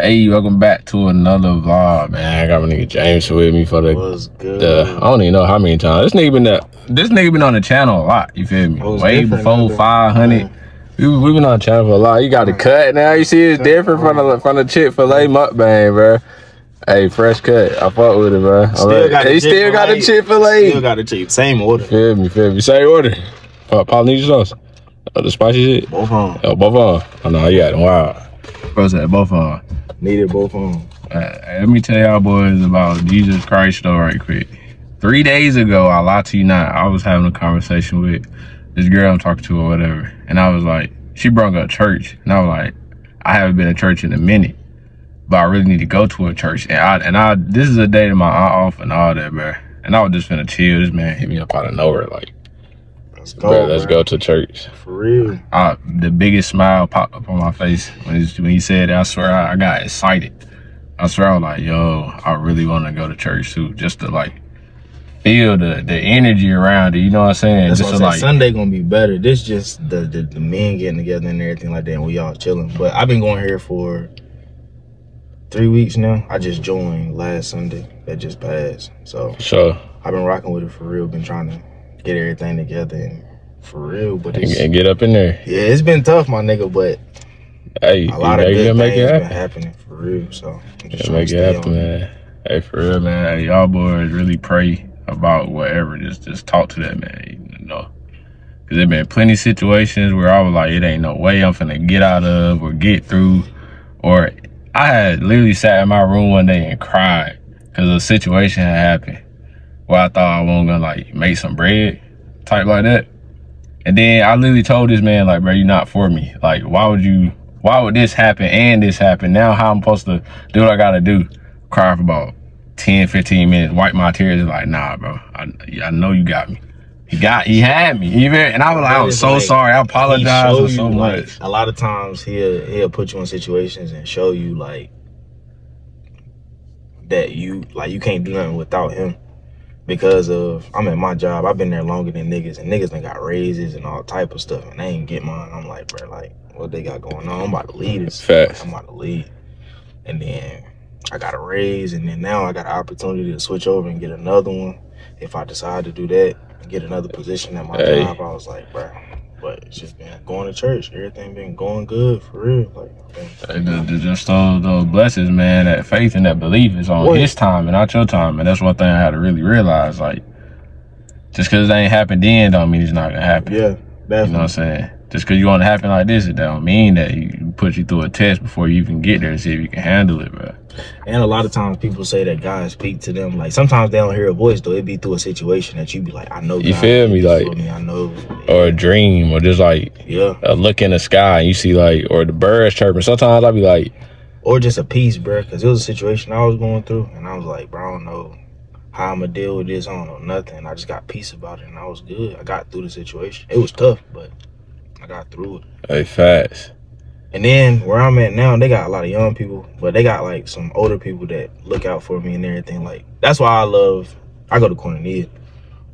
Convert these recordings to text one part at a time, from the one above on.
Hey, welcome back to another vlog, man. I got my nigga James with me for the, Was good. the I don't even know how many times. This nigga been that this nigga been on the channel a lot, you feel me? Oh, Way before five hundred. We we been on the channel for a lot. You got the cut now. You see it's different from the from the Chick fil A mukbang, bro. Hey, fresh cut. I fuck with it, bro. Still got he still got the. Chick fil A. Still got to cheap. Same order. Feel me, feel me. Same order. Uh, Polynesian sauce. Oh, the spicy shit. Both on. Oh, both them. Oh, no, you got them wild. Bro said both of them. Needed both on. Uh, let me tell y'all boys about Jesus Christ though right quick. Three days ago, I lied to you not, I was having a conversation with this girl I'm talking to or whatever. And I was like, she brought up church. And I was like, I haven't been to church in a minute. But I really need to go to a church. And I and I this is a day that my aunt off and all that, bro. And I was just finna chill. This man hit me up out of nowhere, like, Let's go. bro, let's bro. go to church. For real. I, the biggest smile popped up on my face when he, when he said that. I swear I, I got excited. I swear I was like, yo, I really want to go to church too, just to like feel the the energy around it. You know what I'm saying? That's just what I'm like. Sunday gonna be better. This just the, the the men getting together and everything like that, and we all chilling. But I've been going here for three weeks now. I just joined last Sunday. That just passed. So so I've been rocking with it for real. Been trying to get everything together and for real. But and, get up in there. yeah, it's been tough, my nigga. But Hey, a lot of you good things it been happen. happening for real. So I'm just Yeah, make it happen, man. Hey, for real, man. Hey, y'all boys really pray about whatever. Just just talk to that man, you know. Cause there been plenty of situations where I was like, it ain't no way I'm finna get out of or get through. Or I had literally sat in my room one day and cried because a situation had happened where I thought I wasn't gonna like make some bread, type like that. And then I literally told this man, like, bro, you're not for me. Like, why would you, why would this happen and this happen? Now how I'm supposed to do what I gotta do? Cry for about 10, 15 minutes, wipe my tears. Like, nah, bro, I, I know you got me. He got, he had me. Even, and I was like, I was so like, sorry. I apologize for so you, much. Like, a lot of times he'll he'll put you in situations and show you like that you like you can't do nothing without him because of I'm at my job. I've been there longer than niggas and niggas done got raises and all type of stuff and they ain't get mine. I'm like, bro, like what they got going on? I'm about to leave this. Facts. I'm about to leave. And then I got a raise and then now I got an opportunity to switch over and get another one. If I decide to do that and get another position at my Hey. job, I was like, bro. But it's just been going to church. Everything been going good for real. Like, I've been- Hey, the- the- Just those, those blessings, man. That faith and that belief is on Boy. his time and not your time. And that's one thing I had to really realize. Like, just because it ain't happened then don't mean it's not gonna happen. yeah, You know what. I'm saying? Just because you want to happen like this, it don't mean that you put you through a test before you even get there to see if you can handle it, bro. And a lot of times people say that God speak to them. Like sometimes they don't hear a voice though. It be through a situation that you be like, I know. You God feel me? this Like- me. I know. Or a dream, or just like yeah, a look in the sky and you see like, or the birds chirping. Sometimes I'll be like, or just a peace, bro. Because it was a situation I was going through, and I was like, bro, I don't know how I'm gonna deal with this. I don't know nothing. I just got peace about it, and I was good. I got through the situation. It was tough, but I got through it. hey, fast. And then where I'm at now, they got a lot of young people, but they got like some older people that look out for me and everything. Like that's why I love. I go to Cornelia,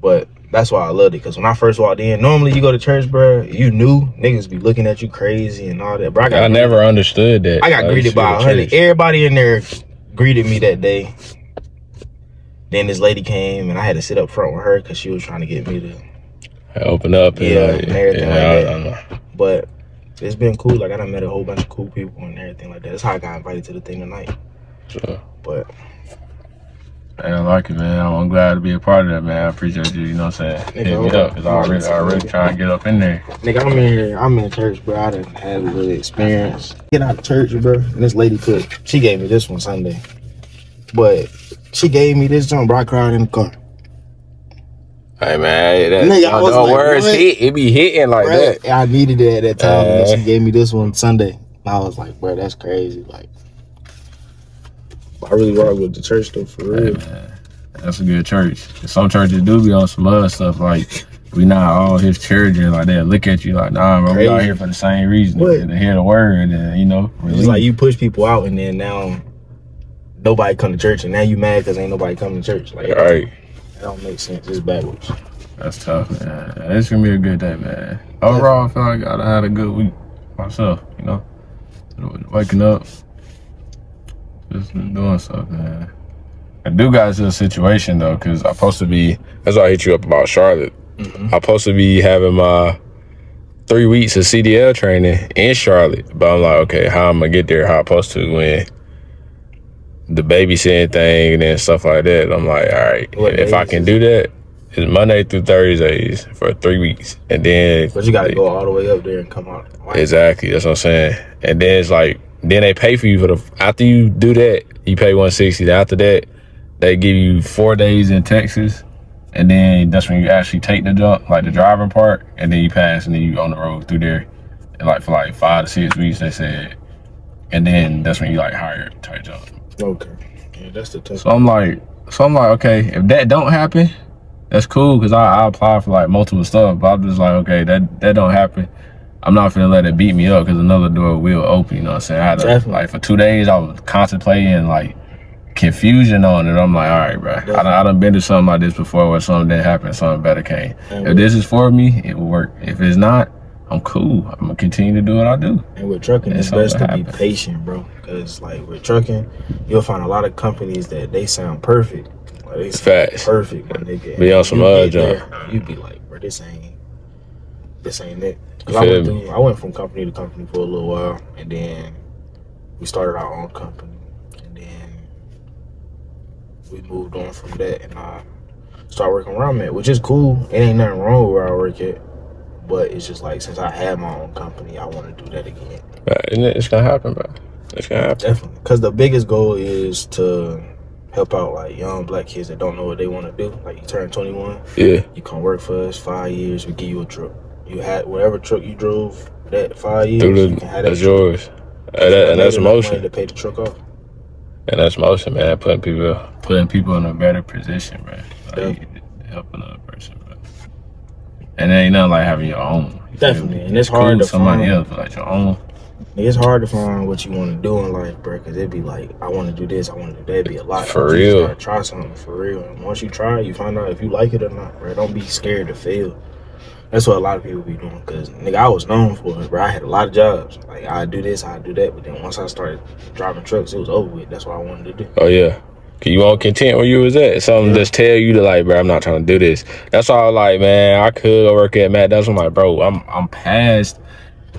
but that's why I loved it. Because when I first walked in, normally you go to church, bro, you knew niggas be looking at you crazy and all that. Bro, I got I never understood that. I got Like, greeted by hundred. Everybody in there greeted me that day. Then this lady came and I had to sit up front with her because she was trying to get me to I open up and Yeah, like, and everything yeah, like that. But it's been cool. Like I done met a whole bunch of cool people and everything like that. That's how I got invited to the thing tonight. So, But Hey, I like it, man. I'm glad to be a part of that, man. I appreciate you. You know what I'm saying? Hit me okay. up because I already, I already trying to get up in there. nigga, I'm in here. I'm in church, bro. I done had a good experience. Get out of church, bro. And this lady put. She gave me this one Sunday, but she gave me this jump. Bro, I cried in the car. Hey, man, that, Nigga, I was the like, words what? hit, it be hitting like Right? that. I needed it at that time. and Uh. she gave me this one Sunday. I was like, bro, that's crazy. Like, I really rock with the church though, for real. man, that's a good church. Some churches do be on some other stuff like we not all his children like that. Look at you like, nah, bro, we out here for the same reason. What? To hear the word and you know, It's like you push people out and then now nobody come to church and now you mad because ain't nobody coming to church. Like, right. That don't make sense. It's backwards. That's tough, man. It's gonna be a good day, man. Overall, I feel like I had a good week myself. You know, waking up, Just doing something, man. I do got to a situation though, cause I'm supposed to be. That's why I hit you up about Charlotte. Mhm. I'm supposed to be having my three weeks of CDL training in Charlotte, but I'm like, okay, how am I'm gonna get there? How I'm supposed to when the babysitting thing and then stuff like that. I'm like, all right, What if I can do that, it's Monday through Thursdays for three weeks, and then But you gotta go all the way up there and come out. Exactly. That's what I'm saying. And then it's like, then they pay for you for the after you do that, you pay 160. Then After that, they give you four days in Texas, and then that's when you actually take the jump, like the driving part, and then you pass, and then you on the road through there, and like for like five to six weeks, they said, and then that's when you like hire type jump. Okay. Yeah, that's the tough. So I'm like, so I'm like, okay, if that don't happen, that's cool because I, I apply for like multiple stuff, but I'm just like, okay, that that don't happen. I'm not gonna let it beat me up because another door will open. You know what I'm saying? I had to, Definitely. like for two days, I was contemplating like confusion on it. I'm like, all right, bro. I done, I done been to something like this before where something didn't happen, something better came. And If this is for me, it will work. If it's not, I'm cool. I'm gonna continue to do what I do. and with trucking, and it's best to be patient, bro. Because like with trucking, you'll find a lot of companies that they sound perfect. Like they sound Facts. perfect, my nigga. Be on some you other get jump. there, You be like, bro, this ain't, this ain't it. Cause I went through, I went from company to company for a little while, and then we started our own company, and then we moved on from that, and I started working where I'm at, which is cool. It ain't nothing wrong with where I work at, but it's just like since I have my own company, I want to do that again. But and it's gonna happen, bro. It's gonna happen. Definitely, because the biggest goal is to help out like young black kids that don't know what they want to do. Like you turn 21, Yeah. you come work for us five years, we give you a truck. You had whatever truck you drove that five years, Through you the, that that's truck. yours. And, that, and that's motion. to pay the truck off. And that's motion, man. Putting people putting people in a better position, man. Like, helping another person, man. And it ain't nothing like having your own. You Definitely, and it's hard cool to somebody find- else, but like your own. It's hard to find what you want to do in life, bro. Cause it'd be like, I want to do this, I want to do that. It'd be a lot. For real. try something for real. And once you try, you find out if you like it or not, bro. Don't be scared to fail. That's what a lot of people be doing. Cause nigga, I was known for it, bro. I had a lot of jobs. Like I do this, I do that. But then once I started driving trucks, it was over with. That's what I wanted to do. Oh yeah. You won't content where you was at. Something Yeah. just tell you to like, bro, I'm not trying to do this. That's why I was like, man, I could work at Matt. That's I'm like, bro, I'm I'm past.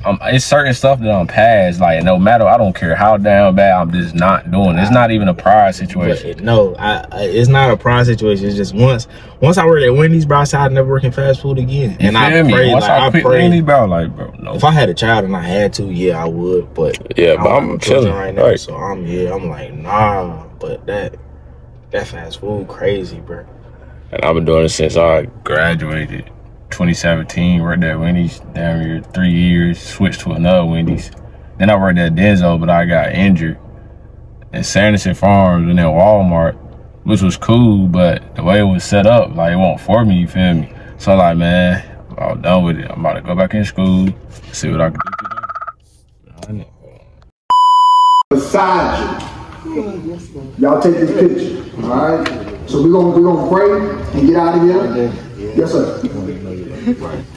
Um, it's certain stuff that I'm past. Like no matter, I don't care how down bad, I'm just not doing. It's not even a pride situation. it, no, I, I, it's not a pride situation. It's just once, once I worked at Wendy's, bro, I said I'd never work in fast food again. You and I me? prayed, Once like, I I prayed. Wendy's, bro, like, bro, no. If I had a child and I had to, yeah, I would. But Yeah, but I'm have no children chilling, right now, right. so I'm yeah, I'm like nah. But that that fast food crazy, bro. And I've been doing it since I graduated 2017. Worked at Wendy's down here three years, switched to another Wendy's. Then I worked at Denzo, but I got injured at Sanderson Farms and then Walmart, which was cool, but the way it was set up, like it wasn't for me, you feel me? So like, man, I'm done with it. I'm about to go back in school, see what I can do. beside you. Y'all take this picture, all right? So we're gonna we're gonna pray and get out of here. Yes, sir.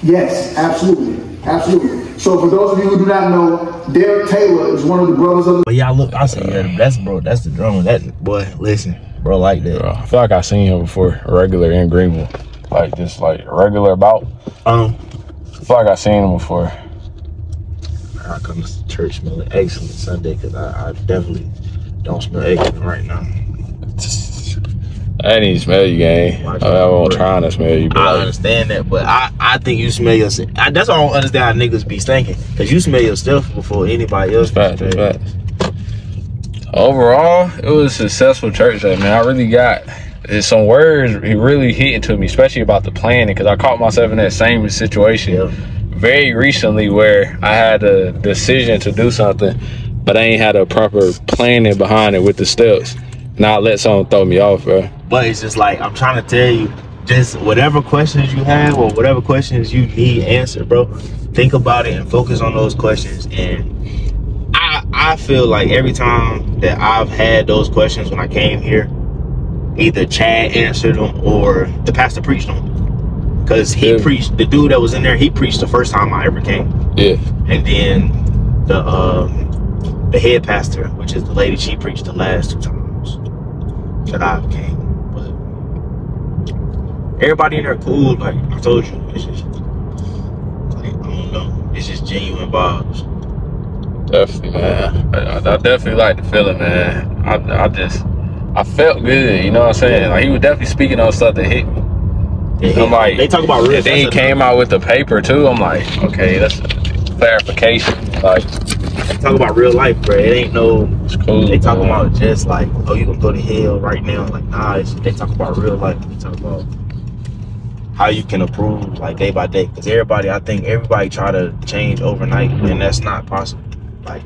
Yes, absolutely, absolutely. So for those of you who do not know, Derek Taylor is one of the brothers of the But yeah, look, I said yeah, that's bro, that's the drummer. That boy, listen, bro, like that. Bro, I feel like I've seen him before, regular in Greenville. Like just like regular about. Um, I feel like I've seen him before. I come to church smelling excellent Sunday because I, I definitely don't smell right now. I didn't smell you, gang. I, mean, I won't bro. trying to smell you, but I understand that, but I, I think you smell yourself. I, that's why I don't understand how niggas be stinking. Cause you smell yourself before anybody else. facts, can smell you. facts. Overall, it was a successful church day, man. I really got some words he really hitting to me, especially about the planning, because I caught myself in that same situation Yeah. very recently where I had a decision to do something, but I ain't had a proper planning behind it with the steps. Not let someone throw me off, bro. But it's just like I'm trying to tell you, just whatever questions you have or whatever questions you need answered, bro. Think about it and focus on those questions. And I I feel like every time that I've had those questions when I came here, either Chad answered them or the pastor preached them. Cause he Yeah. preached the dude that was in there, he preached the first time I ever came. Yeah. and then the um the head pastor, which is the lady she preached the last two times that I came. But everybody in there cool. Like I told you, it's just like I don't know. It's just genuine vibes. Definitely, man. I, I definitely like the feeling, man. I, I just, I felt good. You know what I'm saying? Like he was definitely speaking on stuff that hit me. I'm like, they talk about real. And then he came out with the paper too. I'm like, okay, that's clarification. Like, they talk about real life, bro. It ain't no. it's cool. They man. about just like, oh, you gonna go to hell right now? Like, nah. It's, they talk about real life. They talk about how you can improve like day by day. Because everybody, I think everybody try to change overnight, and that's not possible. Like,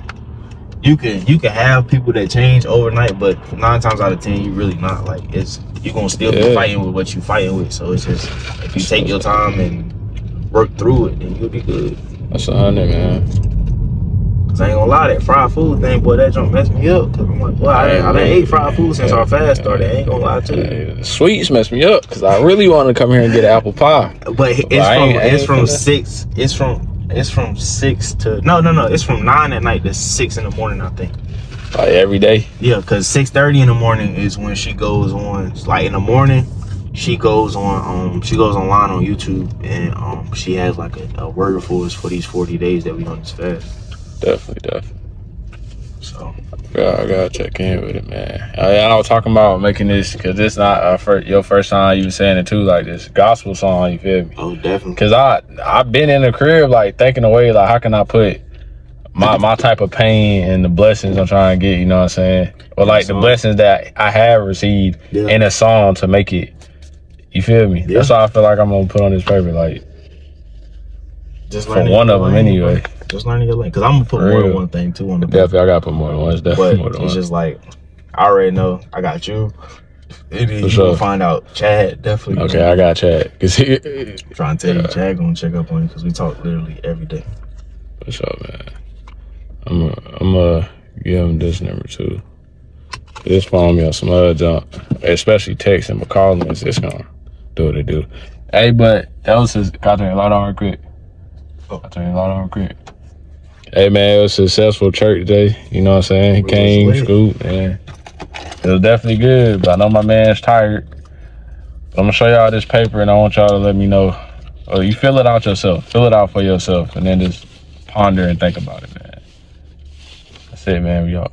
you can you can have people that change overnight, but nine times out of ten, you really not. Like, it's you gonna still be fighting with what you fighting with. So it's just if you take your time and work through it, then you'll be good. That's a hundred, man. Cause I ain't gonna lie, that fried food thing, boy, that junk messed me up. Cause I'm like, well, I done, I done ate fried food since our fast started. I ain't gonna lie to you. Sweets messed me up because I really wanted to come here and get an apple pie. But it's I from ain't- it's ain't from six. It's from it's from six to no no no. It's from nine at night to six in the morning. I think. Like every day. Yeah, cause six thirty in the morning is when she goes on. Like in the morning, she goes on. Um, she goes online on YouTube and um, she has like a, a word for us for these forty days that we on this fast. Definitely, definitely. So Yeah, I gotta check in with it, man. I, I was talking about making this because this not uh, your first time you saying it too, like this gospel song. You feel me? oh definitely. Cause I I've been in the crib like thinking away like how can I put my my type of pain and the blessings I'm trying to get. You know what I'm saying? Or like the blessings that I have received Yeah. in a song to make it. You feel me? Yeah. That's why I feel like I'm gonna put on this paper. Like Just for one of them anyway. Just learning your lane. Cause I'm gonna put For more than one thing too on the. Definitely, I gotta put more than one. It's definitely But more than it's one. just like I already know I got you. And then you sure. gonna find out Chad definitely. Okay, I got Chad. Cause he, trying to tell you, Chad gonna check up on you because we talk literally every day. What's up, man? I'm uh, I'm uh give him this number too. This phone me on some other junk, especially texting, but calling is just gonna do what it do. Hey, but that was his. Can I turn your light on real quick? Oh. I turn your light on real quick. Hey man, it was a successful church day. You know what I'm saying? He came, scooped, and it was definitely good. But I know my man's tired. But I'm gonna show y'all this paper, and I want y'all to let me know. Oh, you fill it out yourself. Fill it out for yourself, and then just ponder and think about it, man. That's it, man. We all.